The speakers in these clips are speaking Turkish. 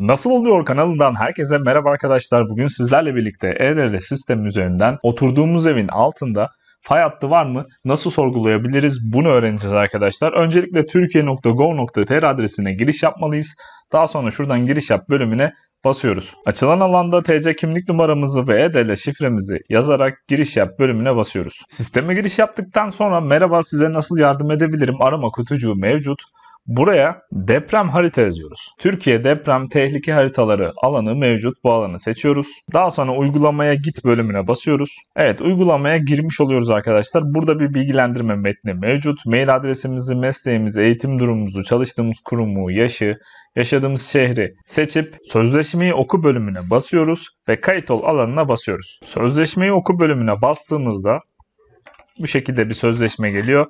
Nasıl oluyor kanalından herkese merhaba arkadaşlar. Bugün sizlerle birlikte e sistem üzerinden oturduğumuz evin altında fay hattı var mı? Nasıl sorgulayabiliriz? Bunu öğreneceğiz arkadaşlar. Öncelikle türkiye.gov.tr adresine giriş yapmalıyız. Daha sonra şuradan giriş yap bölümüne basıyoruz. Açılan alanda TC kimlik numaramızı ve e şifremizi yazarak giriş yap bölümüne basıyoruz. Sisteme giriş yaptıktan sonra merhaba size nasıl yardım edebilirim arama kutucuğu mevcut. Buraya deprem harita yazıyoruz. Türkiye deprem tehlike haritaları alanı mevcut. Bu alanı seçiyoruz. Daha sonra uygulamaya git bölümüne basıyoruz. Evet uygulamaya girmiş oluyoruz arkadaşlar. Burada bir bilgilendirme metni mevcut. Mail adresimizi, mesleğimizi, eğitim durumumuzu, çalıştığımız kurumu, yaşı, yaşadığımız şehri seçip sözleşmeyi oku bölümüne basıyoruz ve kayıt ol alanına basıyoruz. Sözleşmeyi oku bölümüne bastığımızda bu şekilde bir sözleşme geliyor.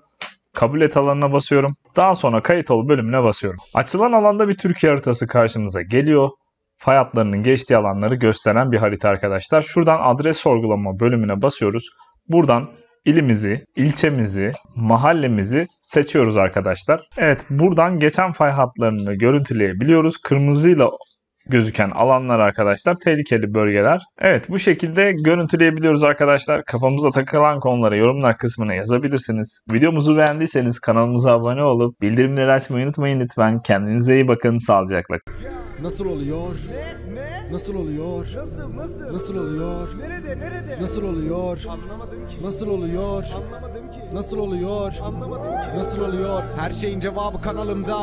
Kabul et alanına basıyorum. Daha sonra kayıt ol bölümüne basıyorum. Açılan alanda bir Türkiye haritası karşımıza geliyor. Fay hatlarının geçtiği alanları gösteren bir harita arkadaşlar. Şuradan adres sorgulama bölümüne basıyoruz. Buradan ilimizi, ilçemizi, mahallemizi seçiyoruz arkadaşlar. Evet buradan geçen fay hatlarını görüntüleyebiliyoruz. Kırmızıyla gözüken alanlar arkadaşlar tehlikeli bölgeler. Evet bu şekilde görüntüleyebiliyoruz arkadaşlar. Kafamıza takılan konuları yorumlar kısmına yazabilirsiniz. Videomuzu beğendiyseniz kanalımıza abone olup bildirimleri açmayı unutmayın lütfen. Kendinize iyi bakın. Sağlıcakla. Nasıl oluyor? Ne? Ne? Nasıl oluyor? Nasıl? Nasıl? Nasıl oluyor? Nerede? Nerede? Nasıl oluyor? Anlamadım ki. Nasıl oluyor? Anlamadım ki. Nasıl oluyor? Anlamadım ki. Nasıl oluyor? Her şeyin cevabı kanalımda.